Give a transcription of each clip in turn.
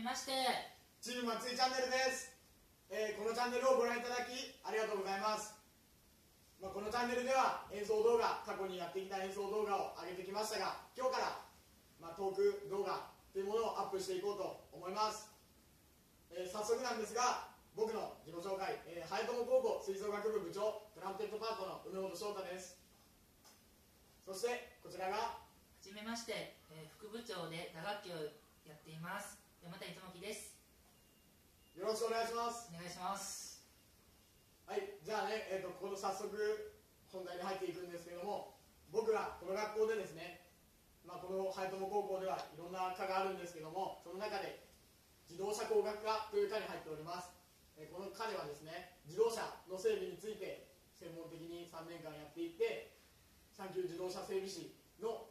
めまして。チーム松井チャンネルです、えーこのチャンネルをご覧いただきありがとうございます、まあ、このチャンネルでは演奏動画過去にやってきた演奏動画を上げてきましたが今日から、まあ、トーク動画というものをアップしていこうと思います、えー早速なんですが僕の自己紹介、えー、ハエトモ高校吹奏楽部部長トランペットパートの梅本翔太です。そしてこちらがはじめまして、えー副部長で打楽器をやっています山谷智樹です。よろしくお願いします。お願いします。はい、じゃあね、えー、とここで早速本題に入っていくんですけども僕らこの学校でですね、まあ、この早友高校ではいろんな科があるんですけどもその中で自動車工学科という科に入っております、えーこの科ではですね自動車の整備について専門的に3年間やっていって産休自動車整備士の、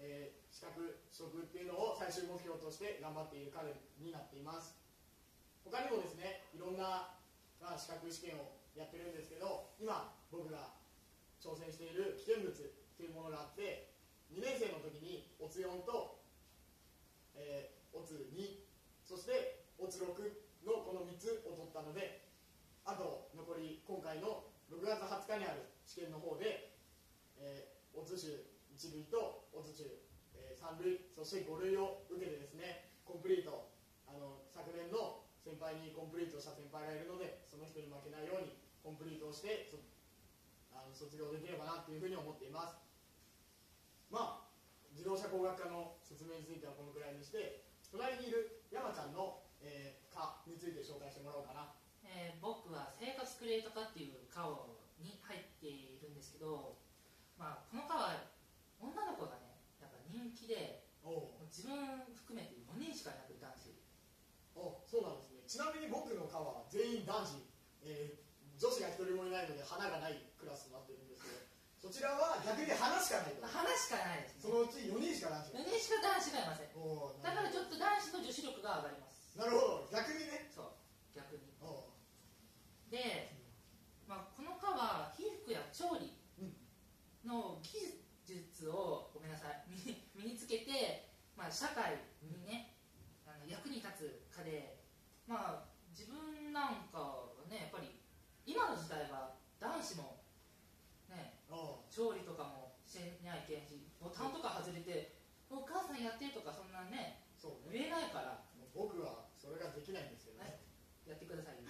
えー資格取得っていうのを最終目標として頑張っている科になっています。他にもですねいろんな、まあ、資格試験をやってるんですけど今僕が挑戦している危険物というものがあって2年生の時にオツ4と、えー、オツ2そしてオツ6のこの3つを取ったのであと残り今回の6月20日にある試験の方で、えー、オツ種1類とオツ種、えー、3類そして5類を受けてですねコンプリートあの昨年の先輩にコンプリートした先輩がいるのでその人に負けないようにコンプリートをしてそあの卒業できればなというふうに思っています。まあ自動車工学科の説明についてはこのくらいにして隣にいる山ちゃんの、えー科について紹介してもらおうかな。えー僕は生活クリエイト科っていう科に入っているんですけど、まあ、この科は女の子がねやっぱ人気でおう自分含めて4人しかいなくて男子おそうなんですねちなみに僕の科は全員男子、えー女子が一人もいないので花がないクラスになってるんですけどそちらは逆に花しかないと。まあ話しかないですね。そのうち4人しか男子4人しか男子がいません。だからちょっと男子の女子力が上がります。なるほど。逆にね。そう。逆に。で、まあ、この科は皮膚や調理うんの技術をごめんなさい身に身につけて、まあ、社会にねあの役に立つ科で、まあ、自分なんかはねやっぱり今の時代は男子もねおう調理とかもしないけんしボタンとか外れて「お母さんやって」とかそんなねそうね言えないから、僕はそれができないんですけどはいね、やってくださいよ、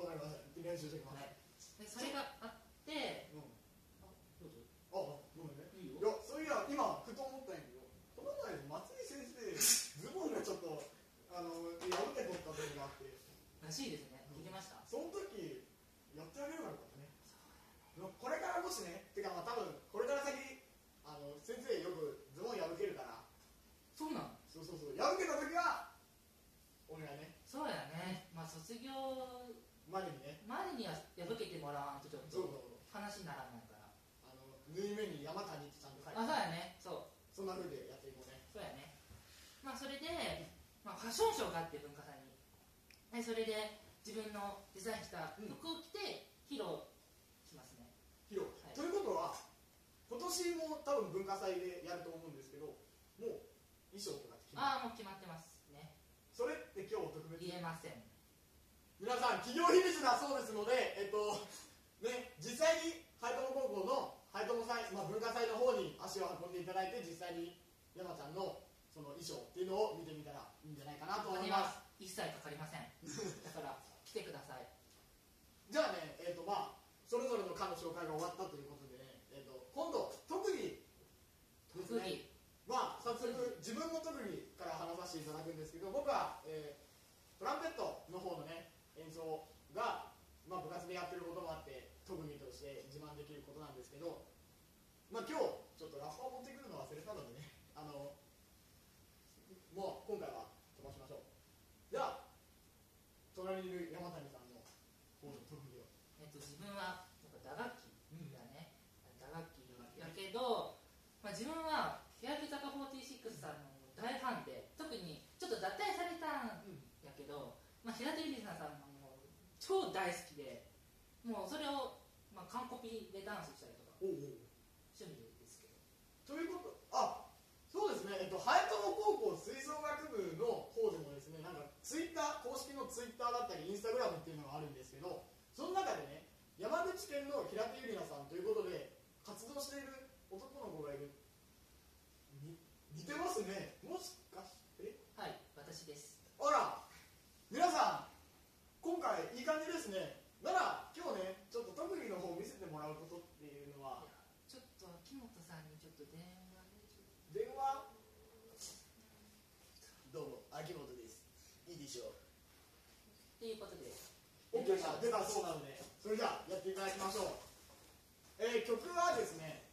わかりました練習してきます、はい、でそれがあってうんあどうぞあごめんねいいいやそういや今ふと思ったんやけどこの前松井先生ズボンがちょっとあの破けとった時があってらしいですね。聞きました。その時やってあげればよかったね。これからもしねてかまあ多分これから先あの先生よくズボン破けるから。そうなの？そうそうそう。破けた時はお願いね。そうやね。まあ卒業までにね。までには破けてもらわんとちょっと話にならないから。あの縫い目に山谷ってちゃんと書いてあそうやね。そう。そんな風でやっていこうね。そうやね。まあそれで、まあ、ファッションショーがあって文化祭にでそれで自分のデザインした服を着て披露しますね、披露、はい。ということは今年も多分文化祭でやると思うんですけどもう衣装とかって決まる？ああもう決まってますね。それって今日特別言えません。皆さん企業秘密だそうですのでえっとね実際にハイトモ高校のハイトモ祭、まあ、文化祭の方に足を運んでいただいて実際に山ちゃんのその衣装っていうのを見てみたらいいんじゃないかなと思います一切かかりませんだから来てくださいじゃあねえっとまあそれぞれの科の紹介が終わったということでね、えっと今度特技です特ね技まあ早速自分の特技から話させていただくんですけど僕は、えートランペットの方のね演奏が、まあ、部活でやってることもあって特技として自慢できることなんですけど、まあ、今日ちょっとラッパを持ってくるの忘れたのでねあのもう今回は飛ばしましょう。じゃあ隣にいる山谷さんの方の特技をえっと、自分はやっぱ打楽器だね、打楽器だけど、まあ、自分は欅坂46さんの大ファンで特にちょっと脱退されたんやけど、まあ、平手友梨奈さんのもう超大好きでもうそれを、まあ、完コピでダンスしたりとかおうおう。趣味ですけど。ということあそうですね、えっと、ハエトモ高校吹奏楽部の方でもですねなんかンスタグラムっていうのがあるんですけどその中でね山口県の平手ゆりなさんということで活動している男の子がいる。に似てますね。もしかして。はい私です。あら皆さん今回いい感じですね。なら今日ねちょっと特技の方見せてもらうことっていうのは。ちょっと秋元さんにちょっと電話でちょっ電話？どうも秋元です。いいでしょう。とっていうことで OK が出たそうなので。それじゃあやっていただきましょう。えー、曲はですね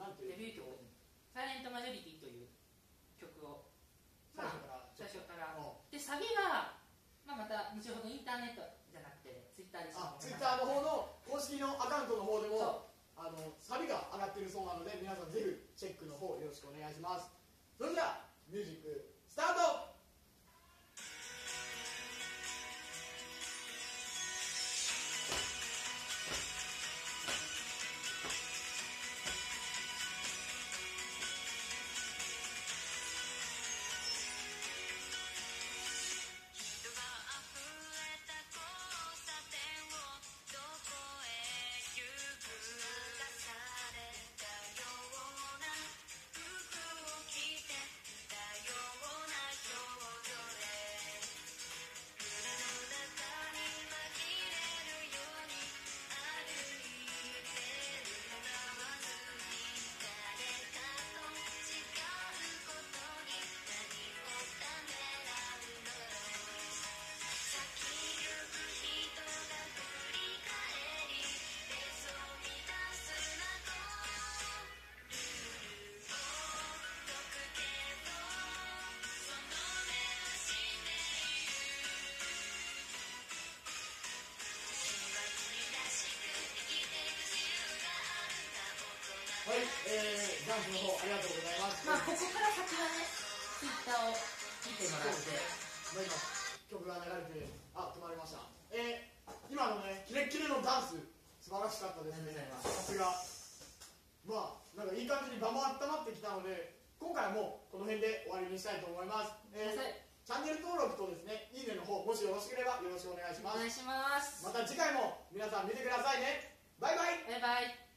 なんていうデビュー曲「サイレントマジョリティ」という曲を最初から最初からあでサビは、まあ、また後ほどインターネットじゃなくてツイッターであツイッターの方の公式のアカウントの方でもそあのサビが上がってるそうなので皆さんぜひチェックの方よろしくお願いします。それではミュージックスタートの方ありがとうございます。まあここから先はねツイッターを見てもらって。まあ今曲が流れてあ止まりました。えー、今のねキレッキレのダンス素晴らしかったですね。さすが。まあなんかいい感じに場も温まってきたので今回はもうこの辺で終わりにしたいと思います、えーチャンネル登録とですねいいねの方もしよろしければよろしくお願いします。お願いします。また次回も皆さん見てくださいね。バイバイ。バイバイ